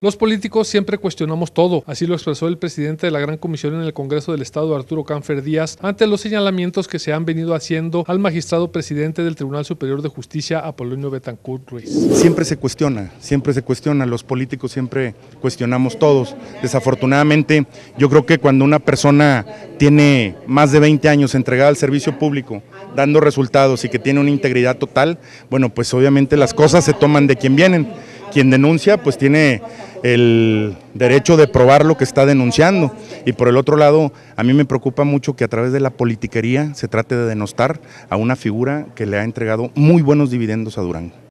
Los políticos siempre cuestionamos todo, así lo expresó el presidente de la Gran Comisión en el Congreso del Estado, Arturo Canfer Díaz, ante los señalamientos que se han venido haciendo al magistrado presidente del Tribunal Superior de Justicia, Apolonio Betancourt Ruiz. Siempre se cuestiona, siempre se cuestiona, los políticos siempre cuestionamos todos. Desafortunadamente, yo creo que cuando una persona tiene más de 20 años entregada al servicio público, dando resultados y que tiene una integridad total, bueno, pues obviamente las cosas se toman de quien vienen quien denuncia pues tiene el derecho de probar lo que está denunciando. Y por el otro lado, a mí me preocupa mucho que a través de la politiquería se trate de denostar a una figura que le ha entregado muy buenos dividendos a Durango.